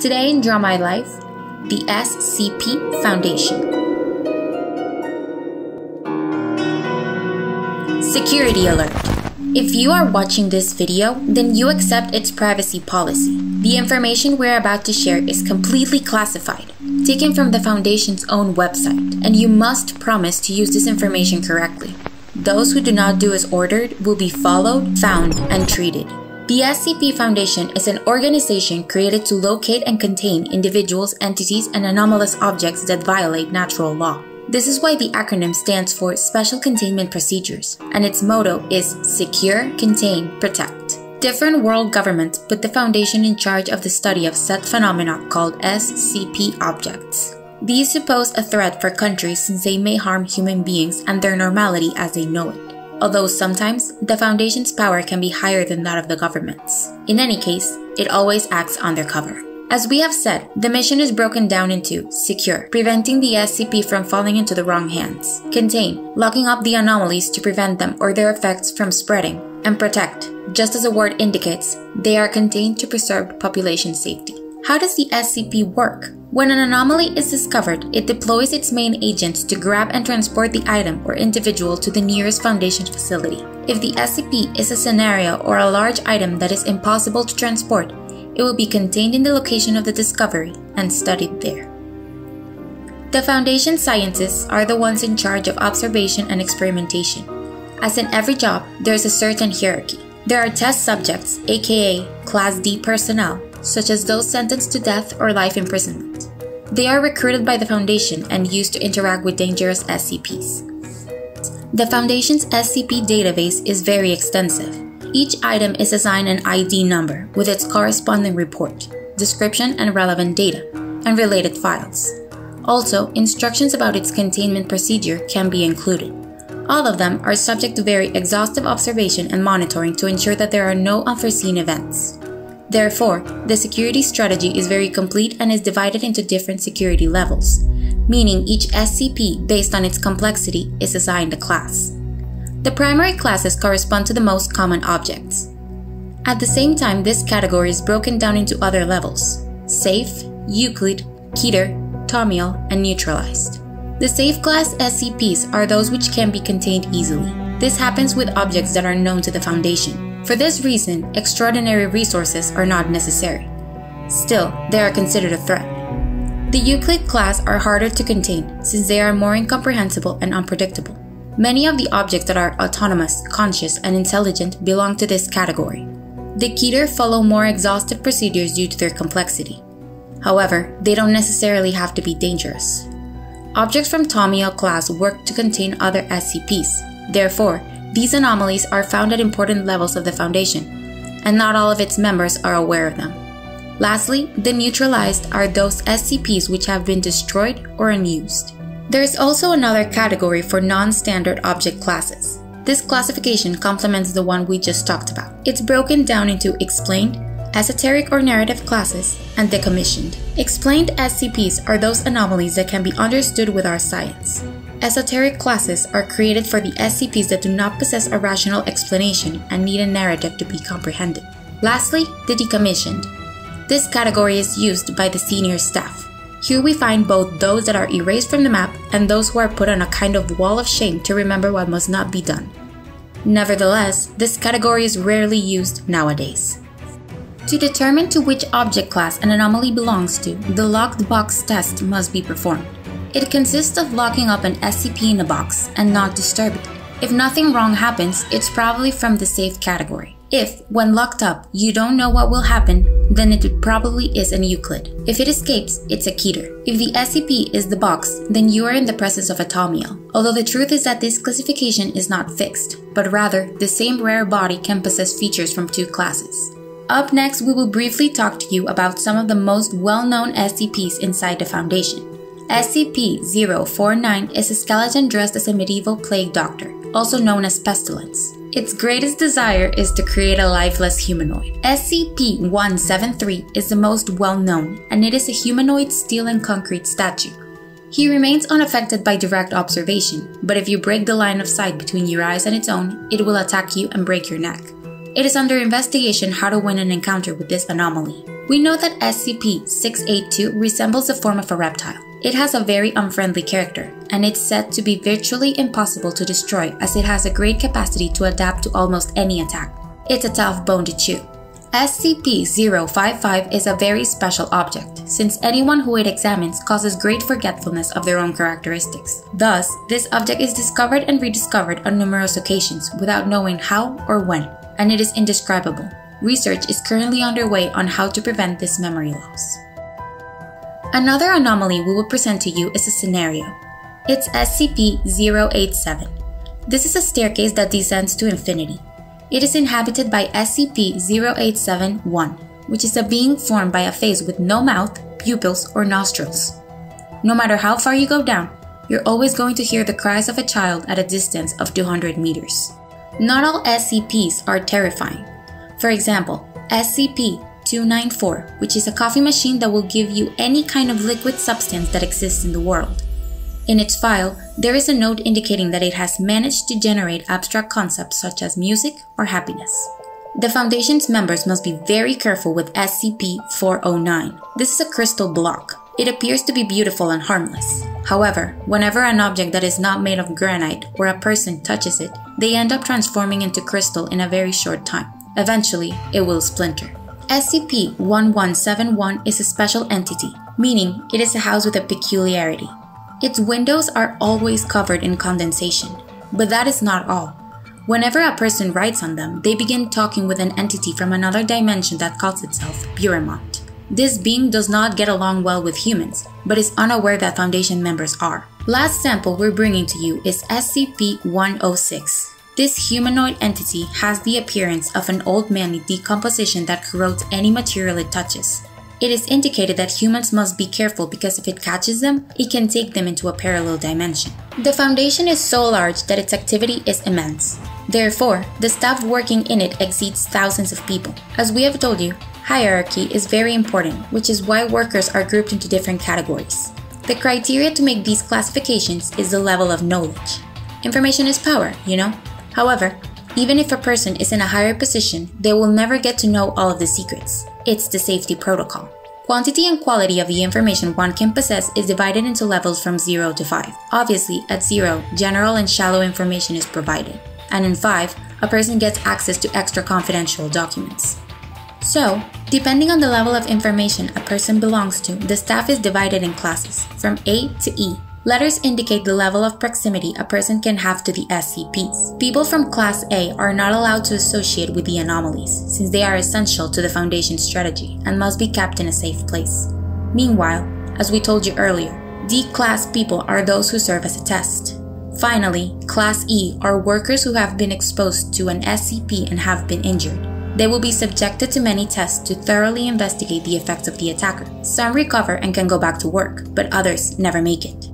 Today in Draw My Life, the SCP Foundation. Security Alert. If you are watching this video, then you accept its privacy policy. The information we're about to share is completely classified, taken from the Foundation's own website, and you must promise to use this information correctly. Those who do not do as ordered will be followed, found, and treated. The SCP Foundation is an organization created to locate and contain individuals, entities, and anomalous objects that violate natural law. This is why the acronym stands for Special Containment Procedures, and its motto is Secure, Contain, Protect. Different world governments put the Foundation in charge of the study of set phenomena called SCP objects. These suppose a threat for countries since they may harm human beings and their normality as they know it although sometimes the Foundation's power can be higher than that of the government's. In any case, it always acts undercover. As we have said, the mission is broken down into secure, preventing the SCP from falling into the wrong hands, contain, locking up the anomalies to prevent them or their effects from spreading, and protect. Just as the word indicates, they are contained to preserve population safety. How does the SCP work? When an anomaly is discovered, it deploys its main agents to grab and transport the item or individual to the nearest Foundation facility. If the SCP is a scenario or a large item that is impossible to transport, it will be contained in the location of the discovery and studied there. The Foundation scientists are the ones in charge of observation and experimentation. As in every job, there is a certain hierarchy. There are test subjects, aka Class D personnel, such as those sentenced to death or life imprisonment. They are recruited by the Foundation and used to interact with dangerous SCPs. The Foundation's SCP database is very extensive. Each item is assigned an ID number with its corresponding report, description, and relevant data, and related files. Also, instructions about its containment procedure can be included. All of them are subject to very exhaustive observation and monitoring to ensure that there are no unforeseen events. Therefore, the security strategy is very complete and is divided into different security levels, meaning each SCP, based on its complexity, is assigned a class. The primary classes correspond to the most common objects. At the same time, this category is broken down into other levels Safe, Euclid, Keter, Thaumiel, and Neutralized. The safe class SCPs are those which can be contained easily. This happens with objects that are known to the Foundation, for this reason, extraordinary resources are not necessary. Still, they are considered a threat. The Euclid class are harder to contain since they are more incomprehensible and unpredictable. Many of the objects that are autonomous, conscious, and intelligent belong to this category. The Keter follow more exhaustive procedures due to their complexity. However, they don't necessarily have to be dangerous. Objects from Thaumiel class work to contain other SCPs. Therefore, these anomalies are found at important levels of the Foundation, and not all of its members are aware of them. Lastly, the neutralized are those SCPs which have been destroyed or unused. There is also another category for non-standard object classes. This classification complements the one we just talked about. It's broken down into explained, esoteric or narrative classes, and decommissioned. Explained SCPs are those anomalies that can be understood with our science. Esoteric classes are created for the SCPs that do not possess a rational explanation and need a narrative to be comprehended. Lastly, the decommissioned. This category is used by the senior staff. Here we find both those that are erased from the map and those who are put on a kind of wall of shame to remember what must not be done. Nevertheless, this category is rarely used nowadays. To determine to which object class an anomaly belongs to, the locked box test must be performed. It consists of locking up an SCP in a box and not disturb it. If nothing wrong happens, it's probably from the safe category. If, when locked up, you don't know what will happen, then it probably is an Euclid. If it escapes, it's a Keter. If the SCP is the box, then you are in the presence of a Thaumiel. Although the truth is that this classification is not fixed, but rather, the same rare body can possess features from two classes. Up next, we will briefly talk to you about some of the most well-known SCPs inside the Foundation. SCP-049 is a skeleton dressed as a medieval plague doctor, also known as Pestilence. Its greatest desire is to create a lifeless humanoid. SCP-173 is the most well-known, and it is a humanoid steel and concrete statue. He remains unaffected by direct observation, but if you break the line of sight between your eyes and its own, it will attack you and break your neck. It is under investigation how to win an encounter with this anomaly. We know that SCP-682 resembles the form of a reptile. It has a very unfriendly character, and it's said to be virtually impossible to destroy as it has a great capacity to adapt to almost any attack. It's a tough bone to chew. SCP-055 is a very special object, since anyone who it examines causes great forgetfulness of their own characteristics. Thus, this object is discovered and rediscovered on numerous occasions without knowing how or when, and it is indescribable. Research is currently underway on how to prevent this memory loss. Another anomaly we will present to you is a scenario. It's SCP-087. This is a staircase that descends to infinity. It is inhabited by SCP-0871, which is a being formed by a face with no mouth, pupils, or nostrils. No matter how far you go down, you're always going to hear the cries of a child at a distance of 200 meters. Not all SCPs are terrifying. For example, SCP-294, which is a coffee machine that will give you any kind of liquid substance that exists in the world. In its file, there is a note indicating that it has managed to generate abstract concepts such as music or happiness. The Foundation's members must be very careful with SCP-409. This is a crystal block. It appears to be beautiful and harmless. However, whenever an object that is not made of granite or a person touches it, they end up transforming into crystal in a very short time. Eventually, it will splinter. SCP-1171 is a special entity, meaning it is a house with a peculiarity. Its windows are always covered in condensation, but that is not all. Whenever a person writes on them, they begin talking with an entity from another dimension that calls itself Burimont. This being does not get along well with humans, but is unaware that Foundation members are. Last sample we're bringing to you is SCP-106. This humanoid entity has the appearance of an old man in decomposition that corrodes any material it touches. It is indicated that humans must be careful because if it catches them, it can take them into a parallel dimension. The Foundation is so large that its activity is immense. Therefore, the staff working in it exceeds thousands of people. As we have told you, hierarchy is very important, which is why workers are grouped into different categories. The criteria to make these classifications is the level of knowledge. Information is power, you know? However, even if a person is in a higher position, they will never get to know all of the secrets. It's the safety protocol. Quantity and quality of the information one can possess is divided into levels from 0 to 5. Obviously, at 0, general and shallow information is provided, and in 5, a person gets access to extra confidential documents. So, depending on the level of information a person belongs to, the staff is divided in classes, from A to E, Letters indicate the level of proximity a person can have to the SCPs. People from Class A are not allowed to associate with the anomalies, since they are essential to the Foundation's strategy and must be kept in a safe place. Meanwhile, as we told you earlier, D-Class people are those who serve as a test. Finally, Class E are workers who have been exposed to an SCP and have been injured. They will be subjected to many tests to thoroughly investigate the effects of the attacker. Some recover and can go back to work, but others never make it.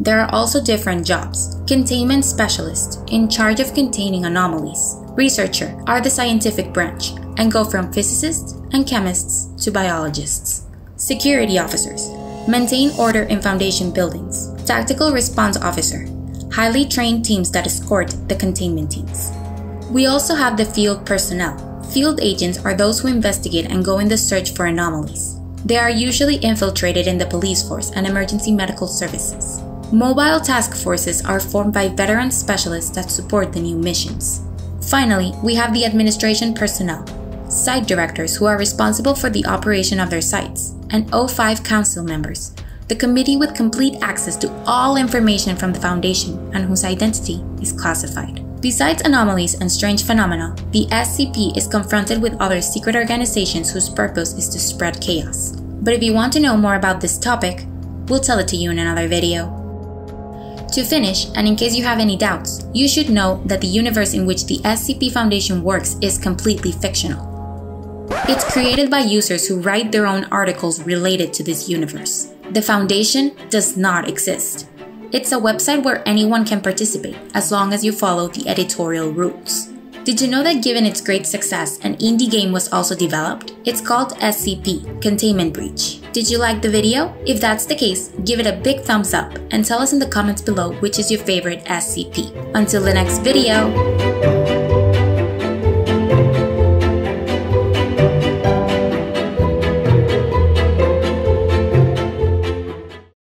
There are also different jobs. Containment specialist, in charge of containing anomalies. Researcher are the scientific branch and go from physicists and chemists to biologists. Security officers maintain order in Foundation buildings. Tactical response officer highly trained teams that escort the containment teams. We also have the field personnel. Field agents are those who investigate and go in the search for anomalies. They are usually infiltrated in the police force and emergency medical services. Mobile task forces are formed by veteran specialists that support the new missions. Finally, we have the administration personnel, site directors who are responsible for the operation of their sites, and O5 council members, the committee with complete access to all information from the Foundation and whose identity is classified. Besides anomalies and strange phenomena, the SCP is confronted with other secret organizations whose purpose is to spread chaos. But if you want to know more about this topic, we'll tell it to you in another video. To finish, and in case you have any doubts, you should know that the universe in which the SCP Foundation works is completely fictional. It's created by users who write their own articles related to this universe. The Foundation does not exist. It's a website where anyone can participate as long as you follow the editorial rules. Did you know that given its great success, an indie game was also developed? It's called SCP Containment Breach. Did you like the video? If that's the case, give it a big thumbs up and tell us in the comments below which is your favorite SCP. Until the next video!